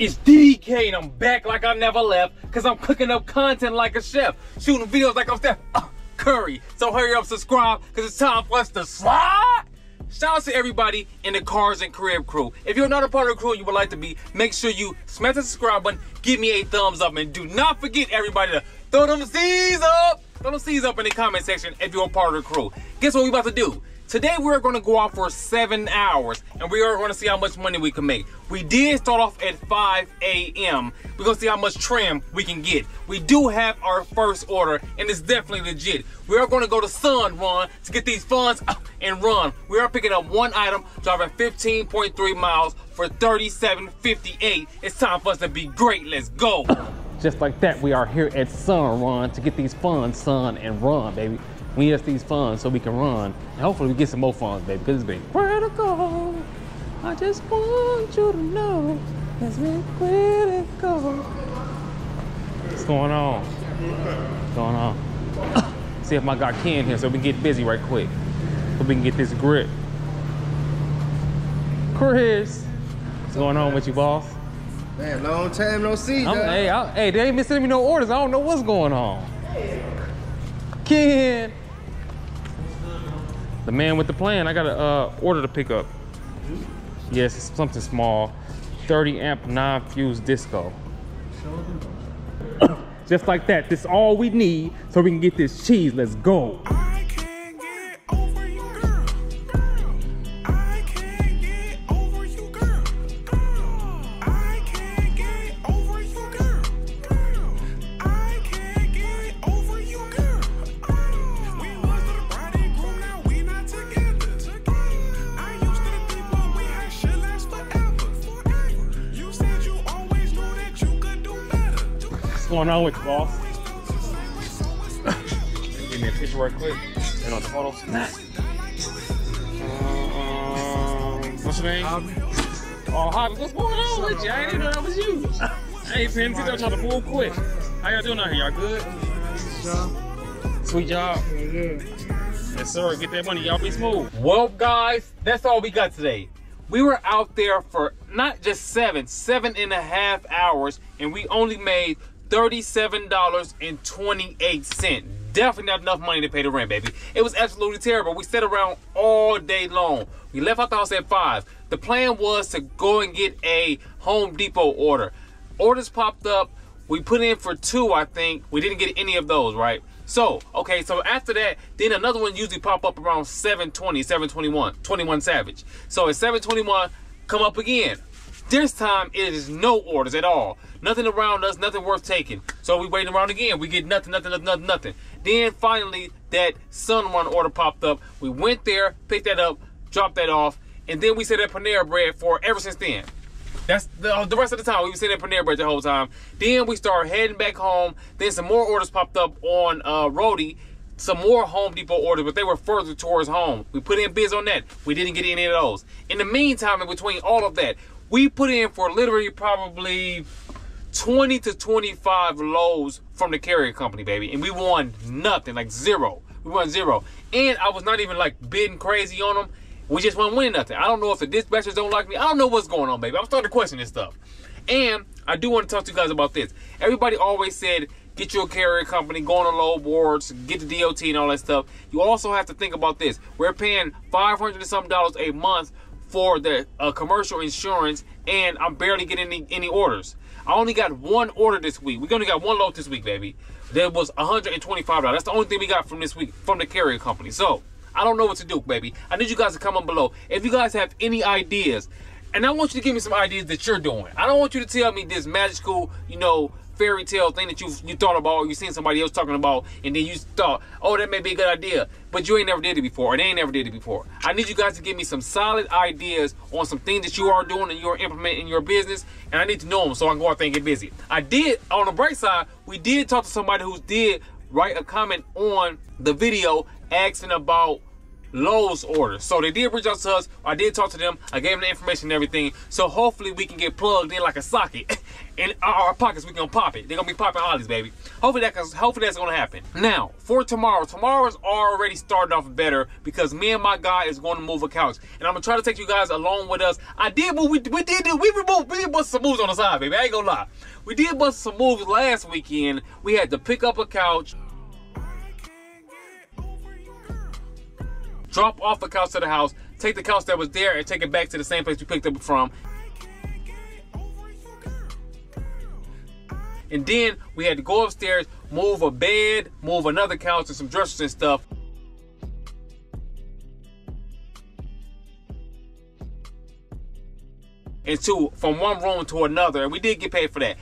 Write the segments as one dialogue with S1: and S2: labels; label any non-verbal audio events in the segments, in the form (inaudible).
S1: It's DK and I'm back like I never left because I'm cooking up content like a chef, shooting videos like I'm Steph uh, Curry. So hurry up, subscribe because it's time for us to slide. Shout out to everybody in the Cars and Crib crew. If you're not a part of the crew and you would like to be, make sure you smash the subscribe button, give me a thumbs up, and do not forget everybody to throw them C's up. Throw them C's up in the comment section if you're a part of the crew. Guess what we about to do? Today we're going to go out for seven hours and we are going to see how much money we can make. We did start off at 5 a.m. We're going to see how much trim we can get. We do have our first order and it's definitely legit. We are going to go to Sunrun to get these funds up and run. We are picking up one item, driving 15.3 miles for 37.58. It's time for us to be great. Let's go. Just like that, we are here at Sunrun to get these funds, Sun, and run, baby. We need these funds so we can run. And hopefully we get some more funds, baby, because it's been critical. I just want you to know it's been critical. What's going on? What's going on? (coughs) See if my guy Ken here so we can get busy right quick. So we can get this grip. Chris, what's going on with you, boss?
S2: Man, long time no see,
S1: hey, I, hey, they ain't been sending me no orders. I don't know what's going on. Ken. The man with the plan. I got an uh, order to pick up. Yes, something small. 30 amp non-fuse disco. (coughs) Just like that. This all we need so we can get this cheese. Let's go. Going on with you, boss? Give me a picture right quick. And on the photo. Snap. Um, what's your name? Oh, Hobby, what's going on with you? I didn't know that was you. Hey, Penn, I'm trying to move quick. How y'all doing out here? Y'all good? Sweet job. Yes, sir. Get that money. Y'all be smooth. Well, guys, that's all we got today. We were out there for not just seven, seven and a half hours, and we only made $37.28. Definitely not enough money to pay the rent, baby. It was absolutely terrible. We sat around all day long. We left out the house at 5. The plan was to go and get a Home Depot order. Orders popped up. We put in for two, I think. We didn't get any of those, right? So, okay, so after that, then another one usually pop up around 720, 721, 21 Savage. So at 721, come up again. This time it is no orders at all. Nothing around us, nothing worth taking. So we waiting around again. We get nothing, nothing, nothing, nothing, nothing. Then finally that Sunrun order popped up. We went there, picked that up, dropped that off, and then we sat at Panera Bread for ever since then. That's the, the rest of the time. We were sitting at Panera Bread the whole time. Then we started heading back home. Then some more orders popped up on uh, Roadie. Some more Home Depot orders, but they were further towards home. We put in bids on that. We didn't get any of those. In the meantime, in between all of that, we put in for literally probably 20 to 25 loads from the carrier company, baby. And we won nothing, like zero. We won zero. And I was not even like bidding crazy on them. We just weren't winning nothing. I don't know if the dispatchers don't like me. I don't know what's going on, baby. I'm starting to question this stuff. And I do want to talk to you guys about this. Everybody always said, get your carrier company, go on the load boards, get the DOT and all that stuff. You also have to think about this. We're paying 500 and some dollars a month for the uh, commercial insurance, and I'm barely getting any, any orders. I only got one order this week. We only got one load this week, baby. That was $125. That's the only thing we got from this week from the carrier company. So I don't know what to do, baby. I need you guys to comment below. If you guys have any ideas, and I want you to give me some ideas that you're doing. I don't want you to tell me this magical, you know, fairy tale thing that you you thought about or you seen somebody else talking about and then you thought, oh, that may be a good idea. But you ain't never did it before, and they ain't never did it before. I need you guys to give me some solid ideas on some things that you are doing and you're implementing in your business, and I need to know them so I can go out there and get busy. I did, on the bright side, we did talk to somebody who did write a comment on the video asking about Lowe's order. So they did reach out to us. I did talk to them. I gave them the information and everything. So hopefully we can get plugged in like a socket. (laughs) in our pockets, we can pop it. They're gonna be popping ollies, baby. Hopefully that, hopefully that's gonna happen. Now for tomorrow, tomorrow is already starting off better because me and my guy is going to move a couch, and I'm gonna try to take you guys along with us. I did move. We, we did do. We removed. We did bust some moves on the side, baby. I ain't gonna lie. We did bust some moves last weekend. We had to pick up a couch. Drop off the couch to the house, take the couch that was there, and take it back to the same place we picked it from. And then we had to go upstairs, move a bed, move another couch, and some dressers and stuff. Into from one room to another, and we did get paid for that.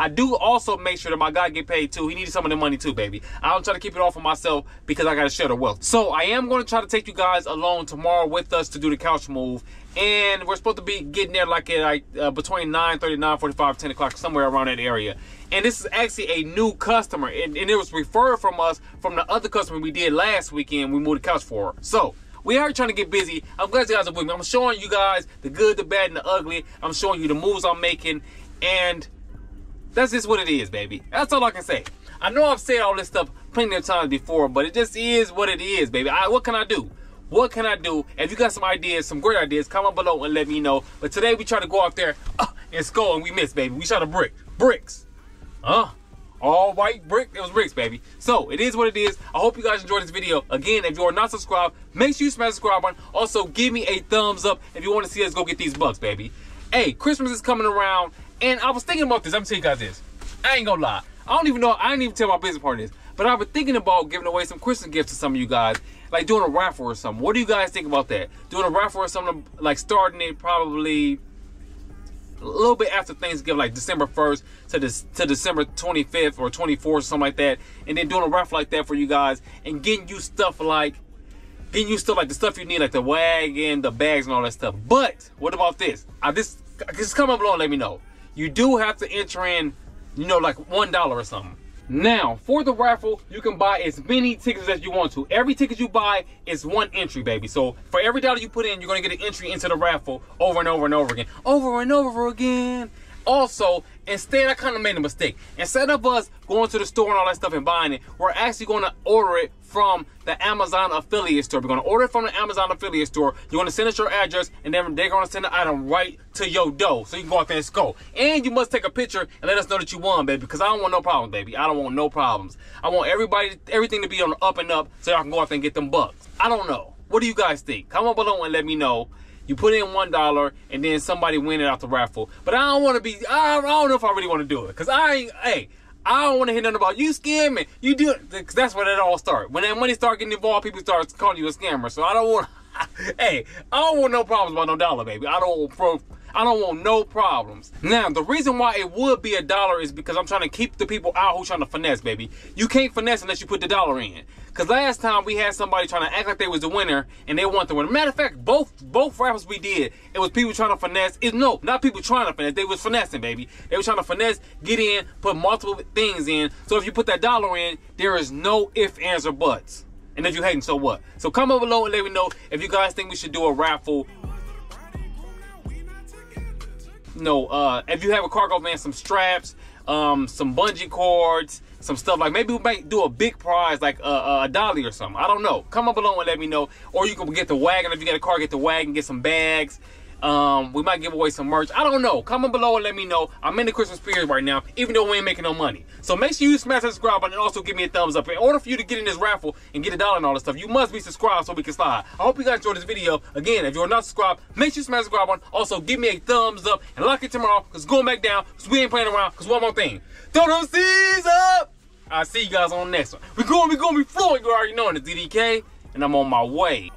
S1: I do also make sure that my guy get paid too. He needed some of the money too, baby. I don't try to keep it all for myself because I gotta share the wealth. So I am gonna try to take you guys along tomorrow with us to do the couch move. And we're supposed to be getting there like at like uh, between 9 30, 9 45, 10 o'clock, somewhere around that area. And this is actually a new customer, and, and it was referred from us from the other customer we did last weekend. We moved the couch for her. So we are trying to get busy. I'm glad you guys are with me. I'm showing you guys the good, the bad, and the ugly. I'm showing you the moves I'm making, and that's just what it is, baby. That's all I can say. I know I've said all this stuff plenty of times before, but it just is what it is, baby. I, what can I do? What can I do? If you got some ideas, some great ideas, comment below and let me know. But today we try to go out there uh, and score and we missed, baby. We shot a brick. Bricks. Huh? All white brick. It was bricks, baby. So it is what it is. I hope you guys enjoyed this video. Again, if you are not subscribed, make sure you smash the subscribe button. Also, give me a thumbs up if you want to see us go get these bucks, baby. Hey, Christmas is coming around and I was thinking about this. I'm telling you guys this. I ain't gonna lie. I don't even know. I didn't even tell my business partner this. But I've been thinking about giving away some Christmas gifts to some of you guys. Like doing a raffle or something. What do you guys think about that? Doing a raffle or something, like starting it probably a little bit after Thanksgiving, like December 1st to, to December 25th or 24th, or something like that. And then doing a raffle like that for you guys and getting you stuff like getting you stuff like the stuff you need, like the wagon, the bags, and all that stuff. But what about this? I just just come up below and let me know you do have to enter in, you know, like one dollar or something. Now, for the raffle, you can buy as many tickets as you want to. Every ticket you buy is one entry, baby. So for every dollar you put in, you're gonna get an entry into the raffle over and over and over again. Over and over again. Also, instead, I kind of made a mistake. Instead of us going to the store and all that stuff and buying it, we're actually going to order it from the Amazon affiliate store. We're going to order it from the Amazon affiliate store. You're going to send us your address, and then they're going to send the item right to your door. So you can go out there and score. And you must take a picture and let us know that you won, baby, because I don't want no problems, baby. I don't want no problems. I want everybody, everything to be on the up and up so y'all can go out there and get them bucks. I don't know. What do you guys think? Comment below and let me know. You put in one dollar and then somebody win it out the raffle. But I don't want to be. I, I don't know if I really want to do it because I ain't. Hey, I don't want to hear nothing about you scamming. You do it because that's where it all starts. When that money start getting involved, people start calling you a scammer. So I don't want. (laughs) hey, I don't want no problems about no dollar, baby. I don't want pro. I don't want no problems. Now, the reason why it would be a dollar is because I'm trying to keep the people out who trying to finesse, baby. You can't finesse unless you put the dollar in. Cause last time we had somebody trying to act like they was the winner and they want the winner. Matter of fact, both both raffles we did, it was people trying to finesse. It no, not people trying to finesse. They was finessing, baby. They were trying to finesse, get in, put multiple things in. So if you put that dollar in, there is no if, ands, or buts. And if you hating, so what? So comment below and let me know if you guys think we should do a raffle no, uh, if you have a cargo van, some straps, um, some bungee cords, some stuff like maybe we might do a big prize like a, a dolly or something. I don't know. Come up below and let me know. Or you can get the wagon if you got a car, get the wagon, get some bags. Um, we might give away some merch. I don't know. Comment below and let me know. I'm in the Christmas spirit right now, even though we ain't making no money. So make sure you smash that subscribe button and also give me a thumbs up. In order for you to get in this raffle and get a dollar and all this stuff, you must be subscribed so we can slide. I hope you guys enjoyed this video. Again, if you're not subscribed, make sure you smash the subscribe button. Also, give me a thumbs up and lock it tomorrow because going back down because we ain't playing around. Because one more thing. Throw those C's up! I'll see you guys on the next one. We're going, we're going be flowing. You already know in the DDK, and I'm on my way.